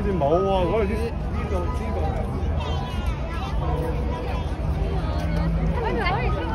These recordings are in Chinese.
好似冇喎，嗰度呢呢度呢度。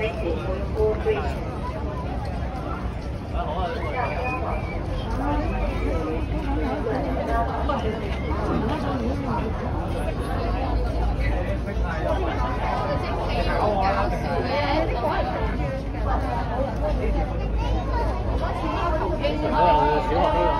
好啦，好啦，好啦。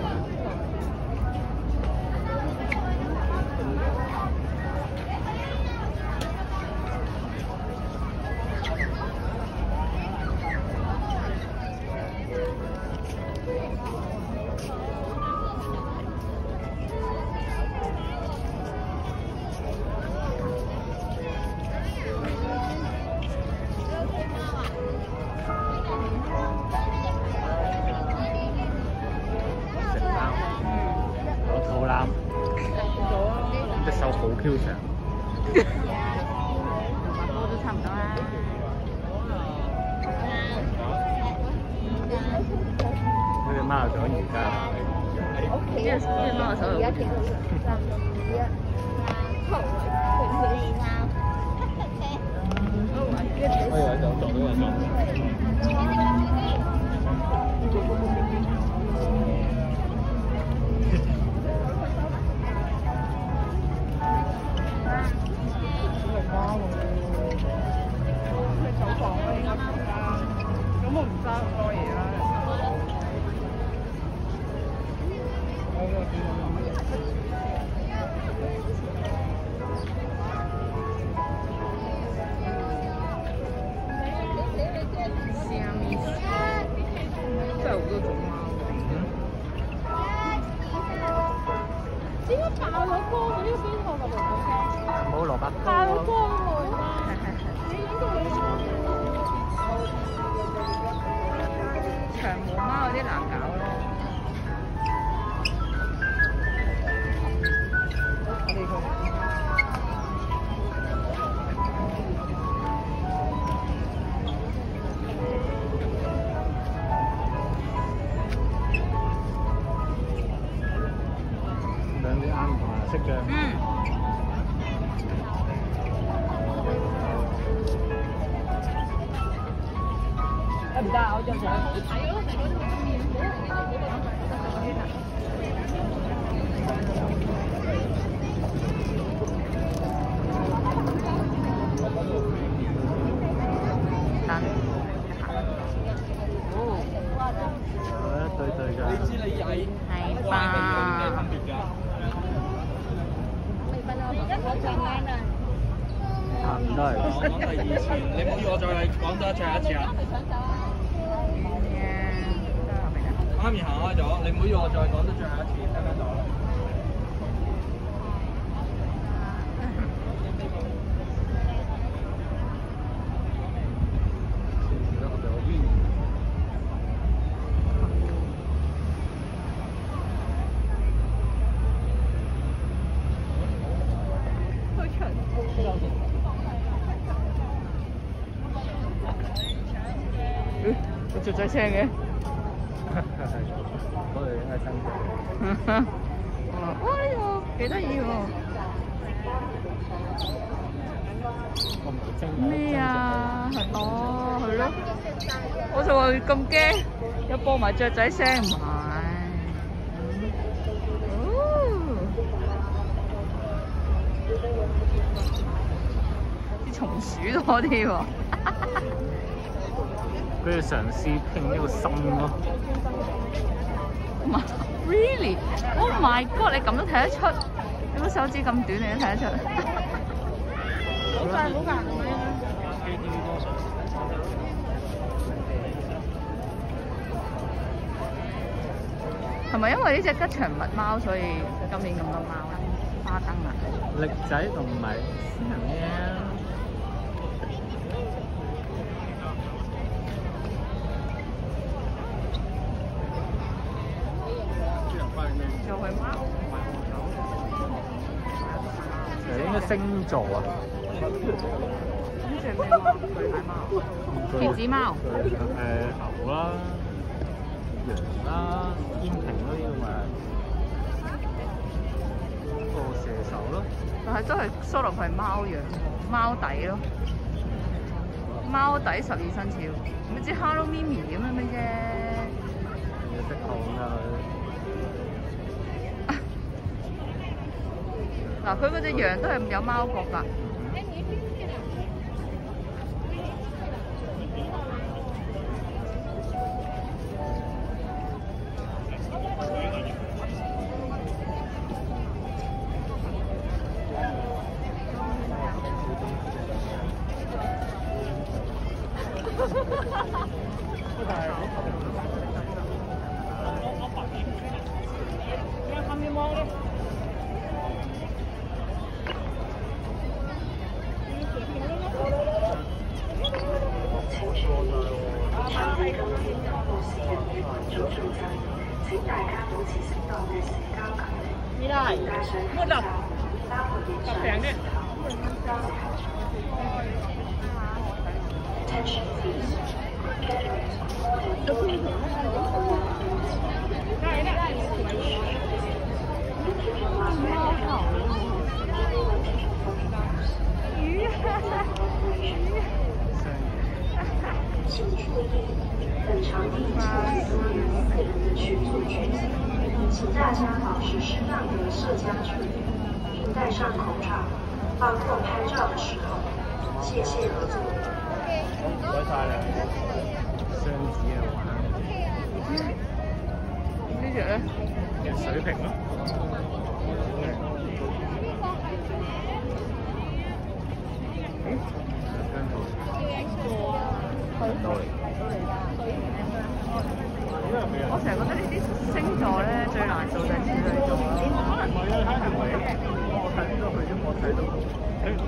Q sao Cô tôi đó à Cái này màu sở nhìn ra. Cái này màu sở nhìn ra 哇！咁你走房啦，應該咁啦。咁我唔爭咁多嘢啊。色嘅。嗯。唔得，我張相。係咯，係嗰種。對對㗎。你知你曳，係吧？行！唔該，講講係以，你唔好要我再講多一次一次啊！媽咪行開咗，你唔好要我再講多最後一次。個雀仔聲嘅。嗰度應該係新嘅。哇！呢個 幾得意喎。咩啊？係哦，係咯。我就話咁驚，有播埋雀仔聲唔係。哦啲松鼠多啲喎。佢哋嘗試拼呢個心咯。唔係 Really? Oh my god！你咁都睇得出？你個手指咁短，你都睇得出？好快好大咁樣。係咪因為呢只吉祥物貓，所以今年咁多貓啊？花燈啊？力仔同埋係貓，其實應該星座啊。呢只咩貓？巨蟹貓。蠍子貓誒牛啦、羊啦、天平嗰啲咁啊，個射手咯。但係都係 sort of 係貓樣喎，貓底咯，貓底十二生肖，咪知 Hello Mimi 咁樣咩啫？有識控㗎嗱，佢嗰隻羊都係有貓角㗎。呢度係乜啊？特平啲。请注意，本场地仅适于个人的群组聚集，请大家保持适当的社交距离，并戴上口罩。包括拍照的时候，谢谢合作。唔該晒你。雙子嘅玩呢只咧？嘅水平咯。我成日覺得呢啲星座咧最難做就係處女座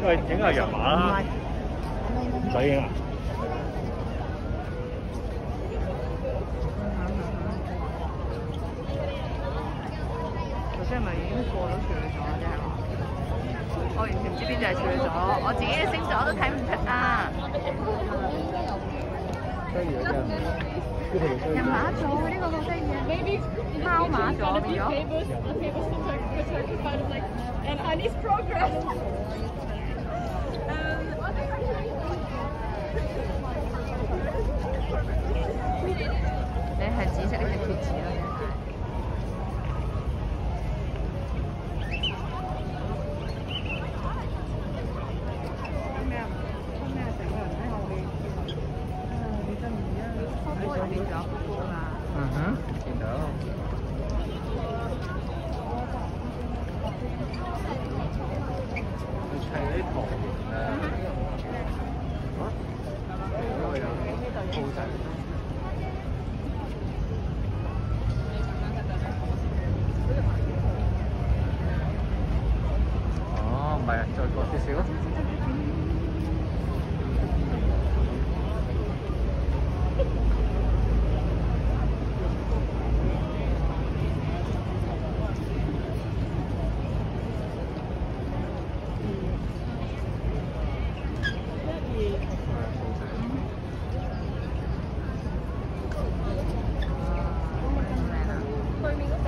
喂，影下羊馬啦，唔使影啊！頭先係咪已經過咗處女座啦？即係話，我完全唔知邊隻係處女座，我自己嘅星座都睇唔出啊！人馬座呢個好得意啊！貓馬座變咗。And I need progress. 你係紫色呢隻貼紙啦，咩啊？咩啊？成個人喺後面。啊！你真唔知啊！真係。變咗啊嘛！嗯哼，見到。去砌嗰啲圖咧。啊？嗰個有鋪仔。哦，唔係啊，再過少少。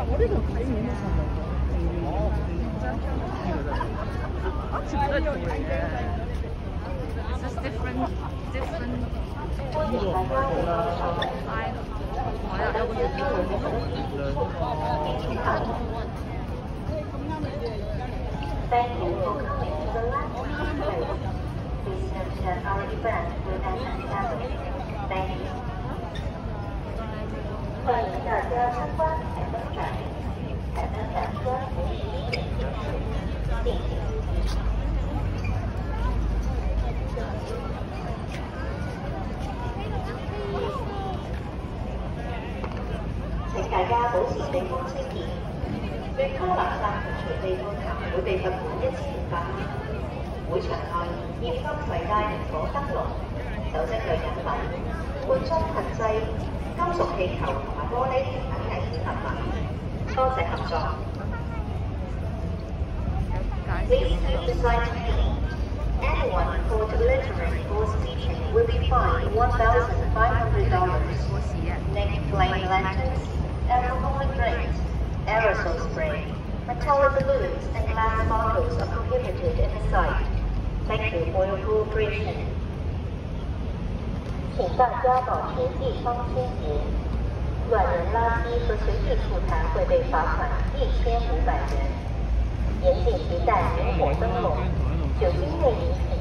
我呢度睇唔到實哦，全部都係圖嚟嘅。Just different different 歡迎大家嚟到場地。time。我有有個月請行。Thank you for coming to the last place. Please note that our event will end at seven. Thank you. 欢迎大家参观海灯展，海灯展车地方清洁，乱抛垃圾同随地吐痰会被罚款一千五百元。会场内严禁携带明火灯笼、酒精类饮品、罐装喷剂、金属气球同埋玻璃瓶等危险物品。多谢合作。Please keep the site clean. Anyone caught littering or speeching will be fined $1,500. 嗰时啊。 Naked flame lanterns, 请大家保持地方清洁。乱扔垃圾和随地吐痰会被罚款一千五百元。严禁携带明火灯笼、酒精类饮品、